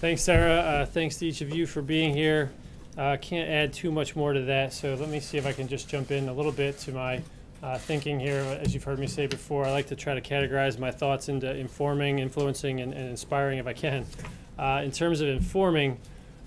Thanks, Sarah. Uh, thanks to each of you for being here. Uh, can't add too much more to that, so let me see if I can just jump in a little bit to my uh, thinking here. As you've heard me say before, I like to try to categorize my thoughts into informing, influencing, and, and inspiring if I can. Uh, in terms of informing,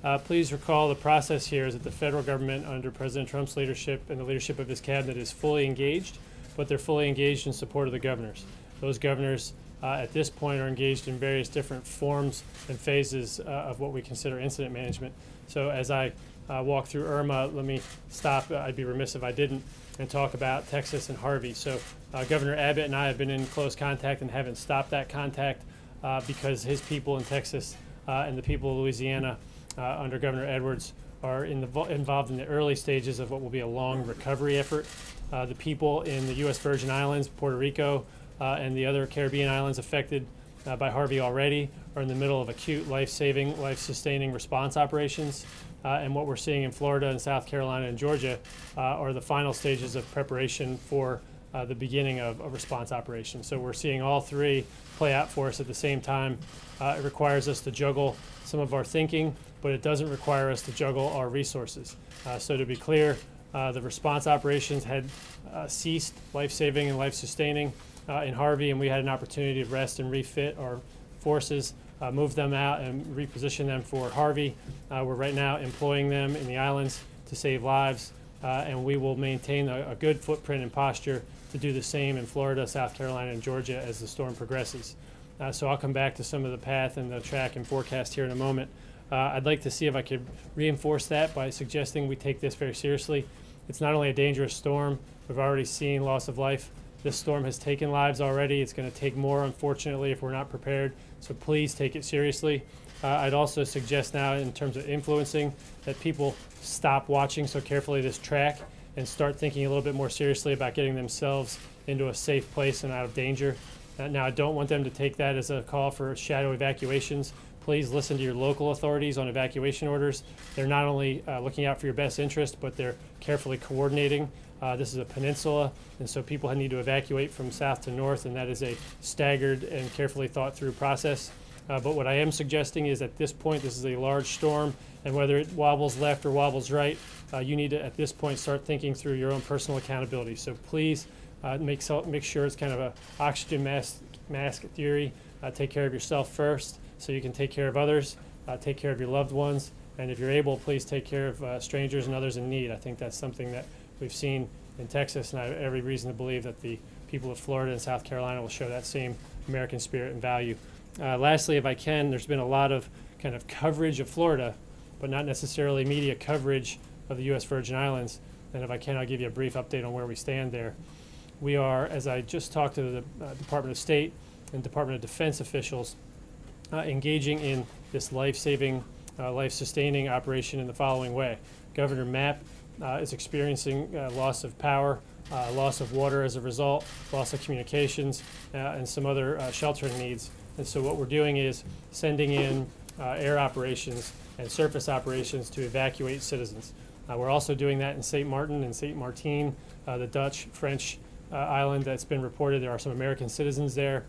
uh, please recall the process here is that the federal government, under President Trump's leadership and the leadership of his cabinet, is fully engaged, but they're fully engaged in support of the governors. Those governors uh, at this point are engaged in various different forms and phases uh, of what we consider incident management. So as I uh, walk through Irma, let me stop. I'd be remiss if I didn't and talk about Texas and Harvey. So uh, Governor Abbott and I have been in close contact and haven't stopped that contact uh, because his people in Texas uh, and the people of Louisiana under Governor Edwards are in the, involved in the early stages of what will be a long recovery effort. the people in the U.S. Virgin Islands, Puerto Rico, uh, and the other Caribbean islands affected uh, by Harvey already are in the middle of acute life-saving, life-sustaining response operations. Uh, and what we're seeing in Florida and South Carolina and Georgia uh, are the final stages of preparation for uh, the beginning of a response operation. So we're seeing all three play out for us at the same time. Uh, it requires us to juggle some of our thinking, but it doesn't require us to juggle our resources. so to be clear, the response operations had ceased life-saving and life-sustaining uh, in Harvey, and we had an opportunity to rest and refit our forces, uh, move them out, and reposition them for Harvey. Uh, we're right now employing them in the islands to save lives, uh, and we will maintain a, a, good footprint and posture to do the same in Florida, South Carolina, and Georgia as the storm progresses. Uh, so I'll come back to some of the path and the track and forecast here in a moment. Uh, I'd like to see if I could reinforce that by suggesting we take this very seriously. It's not only a dangerous storm, we've already seen loss of life this storm has taken lives already. It's going to take more, unfortunately, if we're not prepared. So please take it seriously. Uh, I'd also suggest now, in terms of influencing, that people stop watching so carefully this track and start thinking a little bit more seriously about getting themselves into a safe place and out of danger. Uh, now, I don't want them to take that as a call for shadow evacuations. Please listen to your local authorities on evacuation orders. They're not only uh, looking out for your best interest, but they're carefully coordinating uh, this is a peninsula, and so people need to evacuate from south to north, and that is a staggered and carefully thought through process. Uh, but what I am suggesting is at this point, this is a large storm, and whether it wobbles left or wobbles right, uh, you need to, at this point, start thinking through your own personal accountability. So please uh, make, so, make sure it's kind of a oxygen mask, mask theory. Uh, take care of yourself first so you can take care of others, uh, take care of your loved ones, and if you're able, please take care of strangers and others in need. I think that's something that we've seen in Texas, and I have every reason to believe that the people of Florida and South Carolina will show that same American spirit and value. Uh, lastly, if I can, there's been a lot of kind of coverage of Florida, but not necessarily media coverage of the U.S. Virgin Islands. And if I can, I'll give you a brief update on where we stand there. We are, as I just talked to the uh, Department of State and Department of Defense officials, uh, engaging in this life-saving, uh, life-sustaining operation in the following way. Governor Mapp is experiencing uh, loss of power, uh, loss of water as a result, loss of communications, and some other sheltering needs. And so what we're doing is sending in air operations and surface operations to evacuate citizens. Uh, we're also doing that in St. Martin and St. Martin, uh, the Dutch French uh, island that's been reported. There are some American citizens there.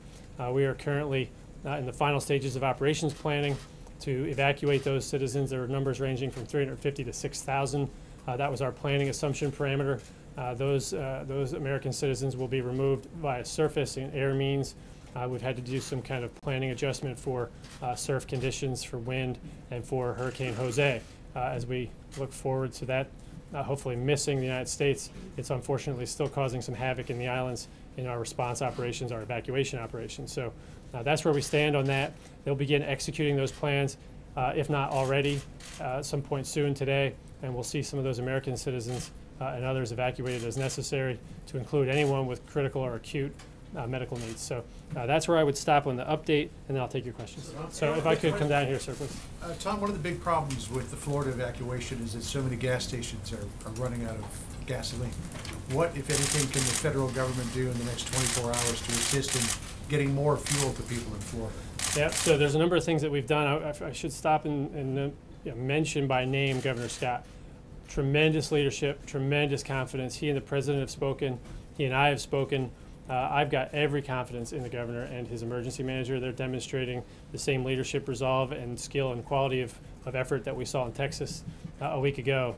we are currently in the final stages of operations planning to evacuate those citizens. There are numbers ranging from 350 to 6,000 uh, that was our planning assumption parameter. Uh, those, uh, those American citizens will be removed via surface and air means. Uh, we've had to do some kind of planning adjustment for uh, surf conditions, for wind, and for Hurricane Jose. Uh, as we look forward to that, hopefully missing the United States, it's unfortunately still causing some havoc in the islands in our response operations, our evacuation operations. So that's where we stand on that. They'll begin executing those plans, if not already, some point soon today and we'll see some of those American citizens uh, and others evacuated as necessary to include anyone with critical or acute uh, medical needs. So uh, that's where I would stop on the update, and then I'll take your questions. So if I could come down here, sir, please. Uh, Tom, one of the big problems with the Florida evacuation is that so many gas stations are, are running out of gasoline. What, if anything, can the federal government do in the next 24 hours to assist in getting more fuel to people in Florida? Yeah, so there's a number of things that we've done. I, I should stop and, and you know, mention by name Governor Scott. Tremendous leadership, tremendous confidence. He and the president have spoken. He and I have spoken. Uh, I've got every confidence in the governor and his emergency manager. They're demonstrating the same leadership, resolve, and skill and quality of, of effort that we saw in Texas uh, a week ago.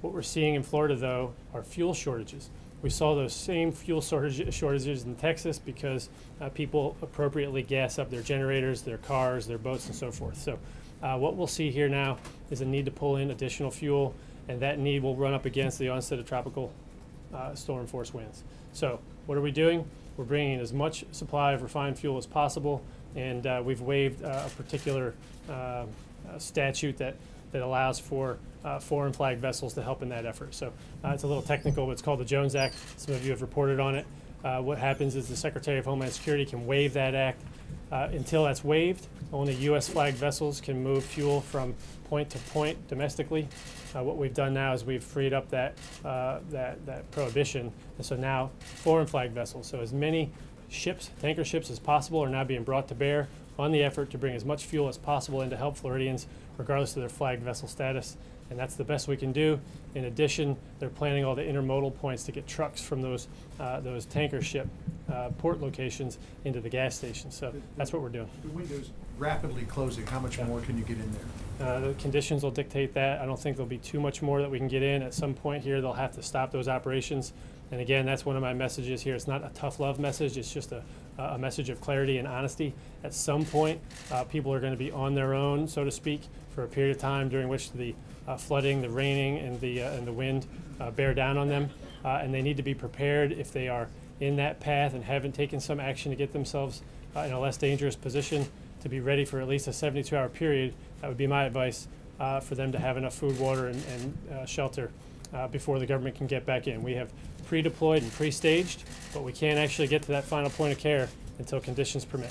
What we're seeing in Florida, though, are fuel shortages. We saw those same fuel shortage, shortages in Texas because uh, people appropriately gas up their generators, their cars, their boats, and so forth. So, uh, what we'll see here now is a need to pull in additional fuel, and that need will run up against the onset of tropical uh, storm force winds. So, what are we doing? We're bringing in as much supply of refined fuel as possible, and uh, we've waived uh, a particular uh, statute that, that allows for uh, foreign flag vessels to help in that effort. So, it's a little technical, but it's called the Jones Act. Some of you have reported on it. What happens is the Secretary of Homeland Security can waive that act. Uh, until that's waived, only U.S. flagged vessels can move fuel from point to point domestically. Uh, what we've done now is we've freed up that, uh, that, that prohibition. And so now foreign flag vessels, so as many ships, tanker ships as possible are now being brought to bear on the effort to bring as much fuel as possible in to help Floridians, regardless of their flagged vessel status. And that's the best we can do. In addition, they're planning all the intermodal points to get trucks from those, uh, those tanker ship uh, port locations into the gas stations. So that's what we're doing. The window's rapidly closing, how much Yeah. more can you get in there? Uh, the conditions will dictate that. I don't think there'll be too much more that we can get in. At some point here, they'll have to stop those operations. And again, that's one of my messages here. It's not a tough love message. It's just a, a message of clarity and honesty. At some point, uh, people are going to be on their own, so to speak, for a period of time during which the uh, flooding, the raining, and the uh, and the wind uh, bear down on them. Uh, and they need to be prepared if they are in that path and haven't taken some action to get themselves uh, in a less dangerous position to be ready for at least a 72 hour period. That would be my advice uh, for them to have enough food, water, and, and uh, shelter uh, before the government can get back in. We have pre deployed and pre staged, but we can't actually get to that final point of care until conditions permit.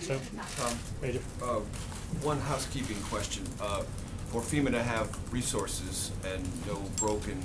So, Tom, Major. uh, one housekeeping question. Uh, For FEMA to have resources and no broken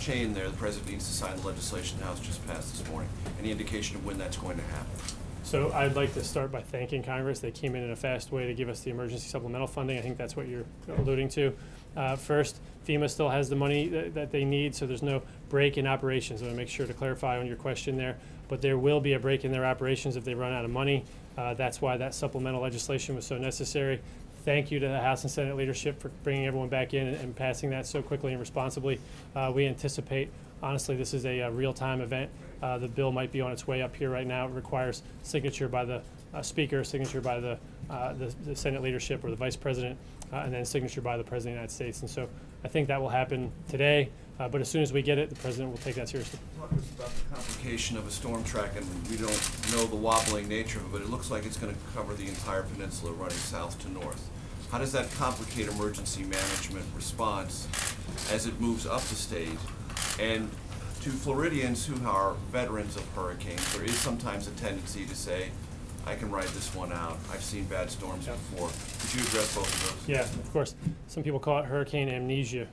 chain there, the president needs to sign the legislation the House just passed this morning. Any indication of when that's going to happen? So I'd like to start by thanking Congress. They came in in a fast way to give us the emergency supplemental funding. I think that's what you're alluding to. Uh, first, FEMA still has the money that, that they need, so there's no break in operations. I want to make sure to clarify on your question there. But there will be a break in their operations if they run out of money. Uh, that's why that supplemental legislation was so necessary. Thank you to the House and Senate leadership for bringing everyone back in and, and passing that so quickly and responsibly. Uh, we anticipate, honestly, this is a, uh real-time event. Uh, the bill might be on its way up here right now. It requires signature by the uh, speaker, signature by the, uh, the, the Senate leadership or the vice president, uh, and then signature by the president of the United States. And so I think that will happen today. Uh, but as soon as we get it, the president will take that seriously. Talk about the complication of a storm track, and we don't know the wobbling nature of it, but it looks like it's going to cover the entire peninsula running south to north. How does that complicate emergency management response as it moves up the state? And to Floridians who are veterans of hurricanes, there is sometimes a tendency to say, I can ride this one out. I've seen bad storms Yeah. before. Could you address both of those? Yeah, of course. Some people call it hurricane amnesia.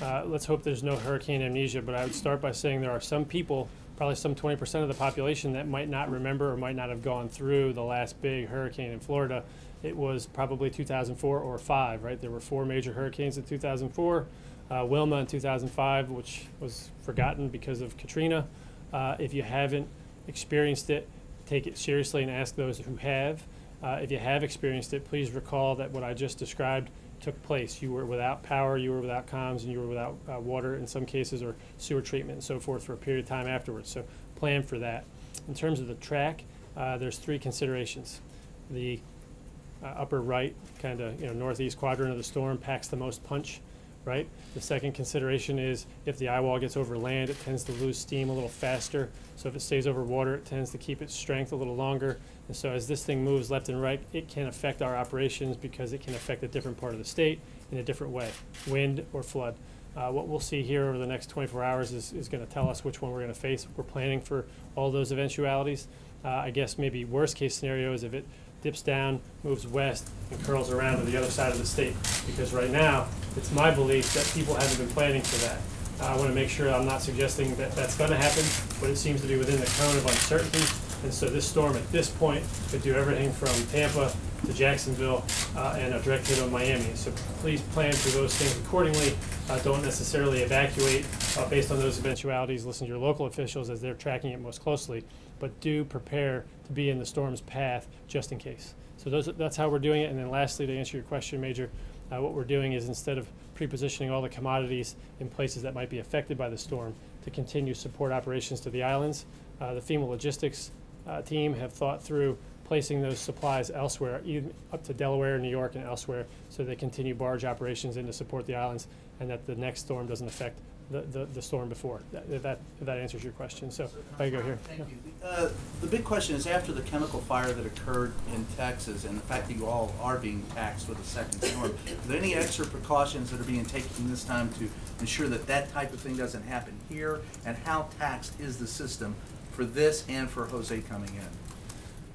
Uh, let's hope there's no hurricane amnesia, but I would start by saying there are some people, probably some 20% of the population, that might not remember or might not have gone through the last big hurricane in Florida. It was probably 2004 or 5, right? There were four major hurricanes in 2004. Uh, Wilma in 2005, which was forgotten because of Katrina. Uh, if you haven't experienced it, take it seriously and ask those who have. Uh, if you have experienced it, please recall that what I just described took place. You were without power, you were without comms, and you were without uh, water in some cases, or sewer treatment and so forth for a period of time afterwards. So plan for that. In terms of the track, uh, there's three considerations. The uh, upper right, kind of you know northeast quadrant of the storm, packs the most punch, right? The second consideration is if the eye wall gets over land, it tends to lose steam a little faster. So if it stays over water, it tends to keep its strength a little longer. And so as this thing moves left and right, it can affect our operations because it can affect a different part of the state in a different way, wind or flood. Uh, what we'll see here over the next 24 hours is, is going to tell us which one we're going to face. We're planning for all those eventualities. Uh, I guess maybe worst case scenario is if it dips down, moves west, and curls around to the other side of the state. Because right now, it's my belief that people haven't been planning for that. I want to make sure I'm not suggesting that that's going to happen, but it seems to be within the cone of uncertainty. And so this storm at this point could do everything from Tampa to Jacksonville uh, and a direct hit on Miami. So please plan for those things accordingly. Uh, don't necessarily evacuate uh, based on those eventualities. Listen to your local officials as they're tracking it most closely. But do prepare to be in the storm's path just in case. So those, that's how we're doing it. And then lastly, to answer your question, Major, uh, what we're doing is instead of pre-positioning all the commodities in places that might be affected by the storm, to continue support operations to the islands, uh, the FEMA logistics uh, team have thought through placing those supplies elsewhere, even up to Delaware, New York, and elsewhere, so they continue barge operations in to support the islands, and that the next storm doesn't affect the, the, the storm before. That, if that, if that answers your question. So, if I go here. Thank you. Uh, The big question is, after the chemical fire that occurred in Texas, and the fact that you all are being taxed with a second storm, are there any extra precautions that are being taken this time to ensure that that type of thing doesn't happen here? And how taxed is the system for this and for Jose coming in?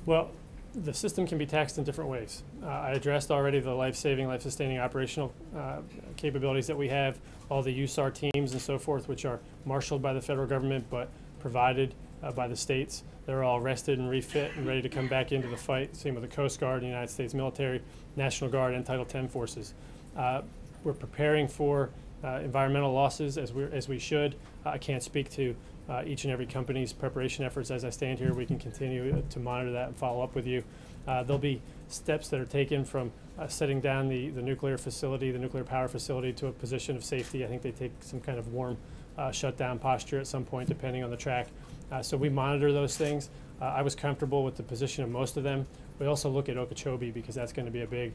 Well, the system can be taxed in different ways. Uh, I addressed already the life-saving, life-sustaining operational uh, capabilities that we have, all the USAR teams and so forth, which are marshaled by the federal government but provided uh, by the states. They're all rested and refit and ready to come back into the fight. Same with the Coast Guard, the United States military, National Guard, and Title X forces. Uh, we're preparing for uh, environmental losses as we as we should. I can't speak to uh, each and every company's preparation efforts as I stand here. We can continue uh, to monitor that and follow up with you. Uh, there'll be steps that are taken from uh, setting down the, the nuclear facility, the nuclear power facility, to a position of safety. I think they take some kind of warm uh, shutdown posture at some point, depending on the track. Uh, so we monitor those things. I was comfortable with the position of most of them. We also look at Okeechobee because that's going to be a big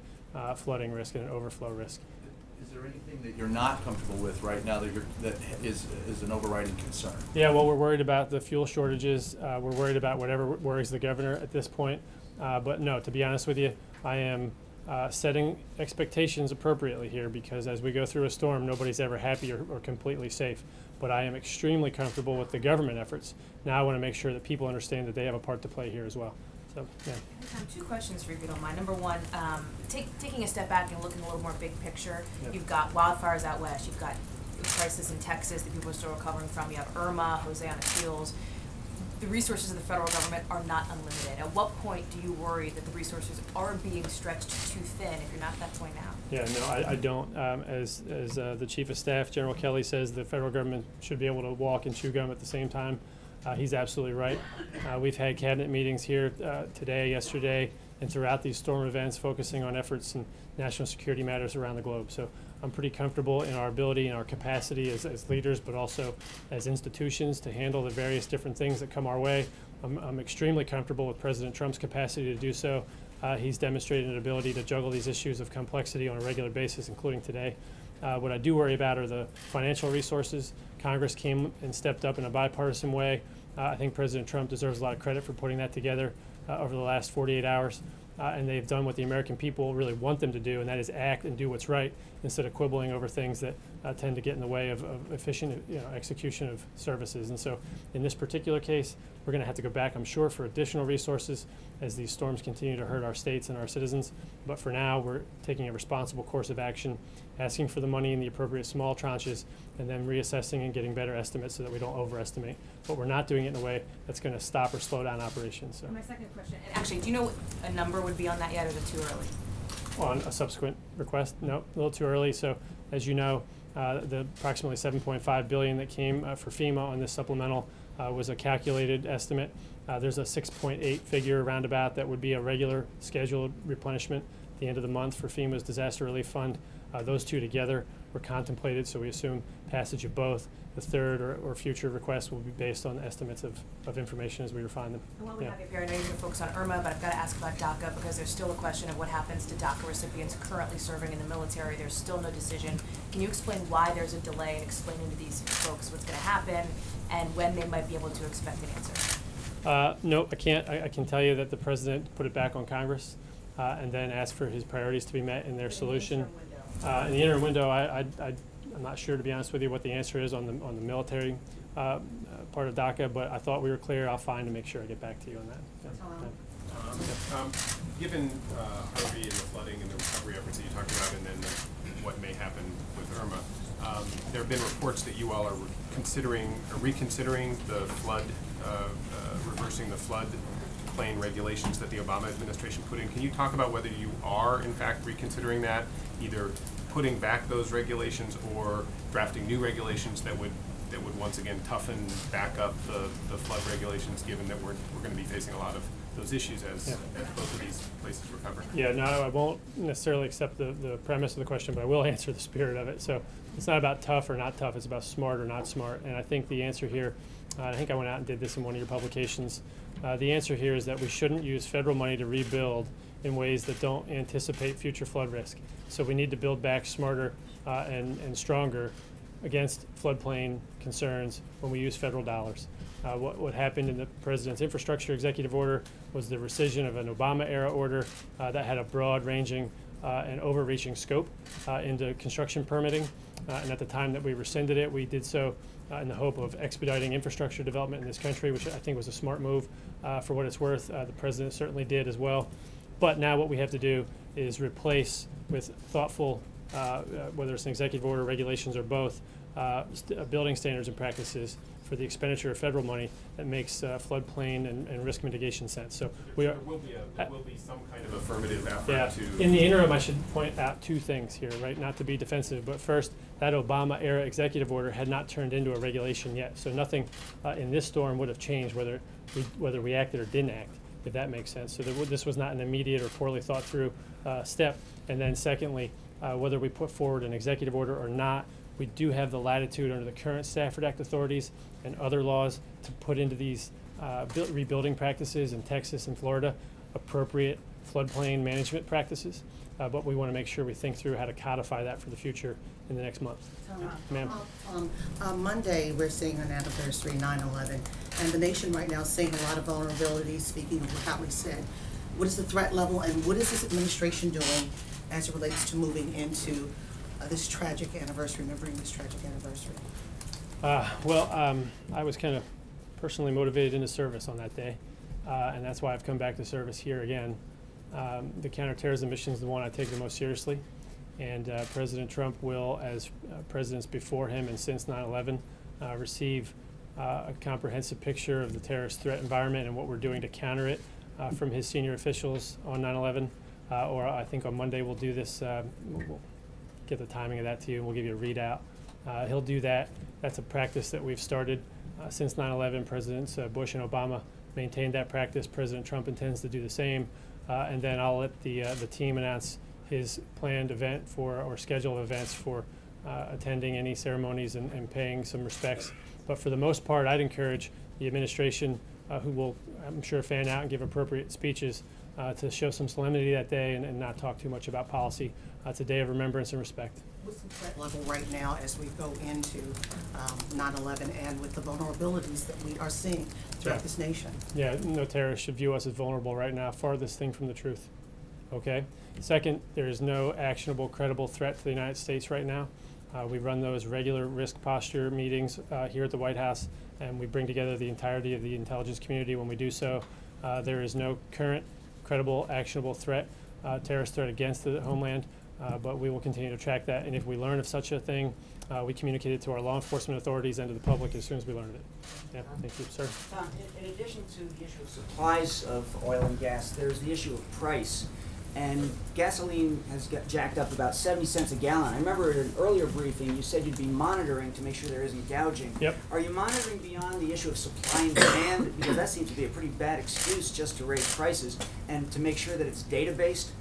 flooding risk and an overflow risk. Is there anything that you're not comfortable with right now that you're, that is, is an overriding concern? Yeah, well, we're worried about the fuel shortages. Uh, we're worried about whatever worries the governor at this point. Uh, but no, to be honest with you, I am uh, setting expectations appropriately here because as we go through a storm, nobody's ever happy or, or completely safe. But I am extremely comfortable with the government efforts. Now I want to make sure that people understand that they have a part to play here as well. So, yeah. Um, two questions for you, if you don't mind. Number one, um, take, taking a step back and looking a little more big picture. Yep. You've got wildfires out west. You've got the crisis in Texas that people are still recovering from. You have Irma, Jose on its heels. The resources of the federal government are not unlimited. At what point do you worry that the resources are being stretched too thin? If you're not at that point now. Yeah, no, I, I don't. Um, as as uh, the chief of staff, General Kelly, says, the federal government should be able to walk and chew gum at the same time. Uh, he's absolutely right. Uh, we've had cabinet meetings here uh, today, yesterday, and throughout these storm events, focusing on efforts in national security matters around the globe. So I'm pretty comfortable in our ability and our capacity as, as leaders, but also as institutions to handle the various different things that come our way. I'm, I'm extremely comfortable with President Trump's capacity to do so. Uh, he's demonstrated an ability to juggle these issues of complexity on a regular basis, including today. Uh, what I do worry about are the financial resources. Congress came and stepped up in a bipartisan way. Uh, I think President Trump deserves a lot of credit for putting that together uh, over the last 48 hours. Uh, and they've done what the American people really want them to do, and that is act and do what's right instead of quibbling over things that uh, tend to get in the way of, of efficient you know, execution of services. And so, in this particular case, we're going to have to go back, I'm sure, for additional resources as these storms continue to hurt our states and our citizens. But for now, we're taking a responsible course of action, asking for the money in the appropriate small tranches, and then reassessing and getting better estimates so that we don't overestimate. But we're not doing it in a way that's going to stop or slow down operations. So. My second question, and actually, do you know what a number would be on that yet, or is it too early? on a subsequent request. No, a little too early. So, as you know, uh, the approximately 7.5 billion that came uh, for FEMA on this supplemental uh, was a calculated estimate. Uh, there's a 6.8 figure roundabout that would be a regular scheduled replenishment at the end of the month for FEMA's disaster relief fund. Uh, those two together were contemplated, so we assume passage of both. The third or, or future request will be based on estimates of, of information as we refine them. And while we Yeah. have you here, I know you're going to focus on Irma, but I've got to ask about DACA because there's still a question of what happens to DACA recipients currently serving in the military. There's still no decision. Can you explain why there's a delay in explaining to these folks what's going to happen and when they might be able to expect an answer? Uh, no, I can't. I, I can tell you that the president put it back on Congress uh, and then asked for his priorities to be met in their solution. Uh, in the interim window, I, I, I, I'm not sure, to be honest with you, what the answer is on the, on the military uh, uh, part of DACA, but I thought we were clear. I'll find and make sure I get back to you on that. Yeah. Yeah. Um, um, Given uh, Harvey and the flooding and the recovery efforts that you talked about, and then the- what may happen with Irma, um, there have been reports that you all are considering, or reconsidering the flood, uh, uh, reversing the flood plain regulations that the Obama administration put in. Can you talk about whether you are in fact reconsidering that, either putting back those regulations or drafting new regulations that would that would once again toughen back up the, the flood regulations, given that we're, we're gonna be facing a lot of those issues as, Yeah. as both of these places recover. Yeah, no, I won't necessarily accept the, the premise of the question, but I will answer the spirit of it. So it's not about tough or not tough, it's about smart or not smart. And I think the answer here, uh, I think I went out and did this in one of your publications. Uh, the answer here is that we shouldn't use federal money to rebuild in ways that don't anticipate future flood risk. So we need to build back smarter uh, and, and stronger against floodplain concerns when we use federal dollars. Uh, what, what happened in the president's infrastructure executive order was the rescission of an Obama era order uh, that had a broad ranging uh, and overreaching scope uh, into construction permitting. Uh, and at the time that we rescinded it, we did so uh, in the hope of expediting infrastructure development in this country, which I think was a smart move uh, for what it's worth. Uh, the president certainly did as well. But now what we have to do is replace with thoughtful, uh, uh, whether it's an executive order, regulations, or both, uh, st- uh, building standards and practices for the expenditure of federal money that makes uh, floodplain and, and risk mitigation sense. So we are, There will be a, there will be some kind of affirmative effort yeah. to. In the interim, I should point out two things here, right? Not to be defensive, but first, that Obama era executive order had not turned into a regulation yet. So nothing uh, in this storm would have changed whether we, whether we acted or didn't act, if that makes sense. So this was not an immediate or poorly thought through uh, step. And then secondly, uh, whether we put forward an executive order or not, we do have the latitude under the current Stafford Act authorities and other laws to put into these uh, buil- rebuilding practices in Texas and Florida appropriate floodplain management practices. Uh, but we want to make sure we think through how to codify that for the future in the next month. Tom, Ma'am. uh, um, On Monday, we're seeing an anniversary, 9/11, and the nation right now is seeing a lot of vulnerabilities, speaking of what we said. What is the threat level, and what is this administration doing as it relates to moving into uh, this tragic anniversary, remembering this tragic anniversary? Uh, well, um, I was kind of personally motivated into service on that day, uh, and that's why I've come back to service here again. Um, the counterterrorism mission is the one I take the most seriously, and uh, President Trump will, as uh, presidents before him and since 9/11, uh, receive uh, a comprehensive picture of the terrorist threat environment and what we're doing to counter it from his senior officials on 9/11. Uh, or I think on Monday we'll do this. We'll get the timing of that to you, and we'll give you a readout. Uh, he'll do that. That's a practice that we've started uh, since 9/11. Presidents uh, Bush and Obama maintained that practice. President Trump intends to do the same. Uh, and then I'll let the uh, the team announce his planned event for or schedule of events for attending any ceremonies and, and paying some respects. But for the most part, I'd encourage the administration, who will, I'm sure, fan out and give appropriate speeches, uh, to show some solemnity that day and, and not talk too much about policy. Uh, it's a day of remembrance and respect. What's the threat level right now as we go into um, 9/11 and with the vulnerabilities that we are seeing Yeah. throughout this nation? Yeah, no terrorist should view us as vulnerable right now, farthest thing from the truth. Okay? Second, there is no actionable, credible threat to the United States right now. Uh, we run those regular risk posture meetings uh, here at the White House, and we bring together the entirety of the intelligence community when we do so. Uh, there is no current, credible, actionable threat, uh, terrorist threat against the homeland, uh, but we will continue to track that. And if we learn of such a thing, uh, we communicate it to our law enforcement authorities and to the public as soon as we learn of it. Yeah, thank you, sir. Tom, in, in addition to the issue of supplies of oil and gas, there's the issue of price. And gasoline has got jacked up about 70 cents a gallon. I remember at an earlier briefing, you said you'd be monitoring to make sure there isn't gouging. Yep. Are you monitoring beyond the issue of supply and demand? Because that seems to be a pretty bad excuse just to raise prices and to make sure that it's data-based?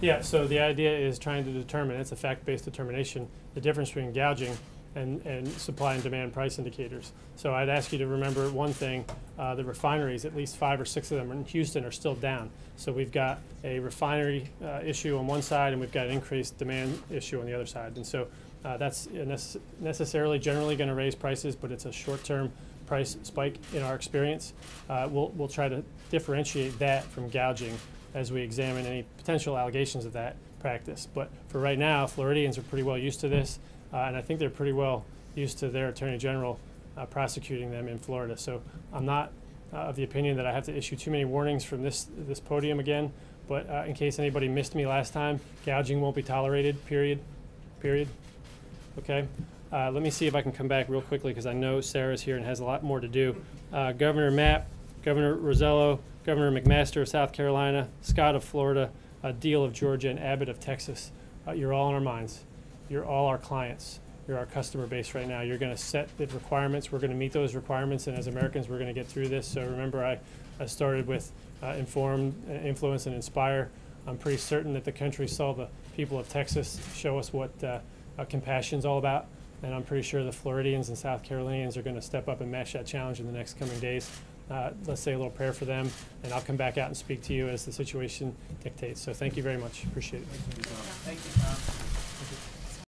Yeah, so the idea is trying to determine, it's a fact-based determination, the difference between gouging and, and supply and demand price indicators. So I'd ask you to remember one thing, uh, the refineries, at least five or six of them in Houston are still down. So we've got a refinery uh, issue on one side and we've got an increased demand issue on the other side. And so uh, that's nece- necessarily generally going to raise prices, but it's a short-term price spike in our experience. Uh, we'll, we'll try to differentiate that from gouging as we examine any potential allegations of that practice. But for right now, Floridians are pretty well used to this, and I think they're pretty well used to their attorney general uh, prosecuting them in Florida. So I'm not uh, of the opinion that I have to issue too many warnings from this this podium again. But uh, in case anybody missed me last time, gouging won't be tolerated. Period. Period. Okay. Uh, let me see if I can come back real quickly because I know Sarah's here and has a lot more to do. Uh, Governor Mapp, Governor Rosselló, Governor McMaster of South Carolina, Scott of Florida, uh, Deal of Georgia, and Abbott of Texas. Uh, you're all in our minds. You're all our clients. you're our customer base right now. You're gonna set the requirements, we're gonna meet those requirements, and as Americans, we're gonna get through this. So remember, I, I started with uh, inform, uh, influence, and inspire. I'm pretty certain that the country saw the people of Texas show us what uh, uh, compassion's all about. And I'm pretty sure the Floridians and South Carolinians are going to step up and match that challenge in the next coming days. Uh, let's say a little prayer for them, and I'll come back out and speak to you as the situation dictates. So thank you very much. Appreciate it. Thank you, Tom.